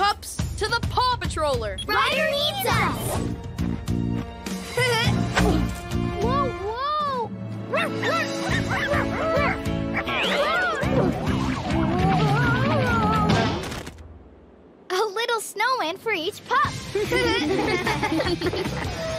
pups to the Paw Patroller. Ryder needs us! Whoa, whoa! A little snowman for each pup.